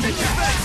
Defend!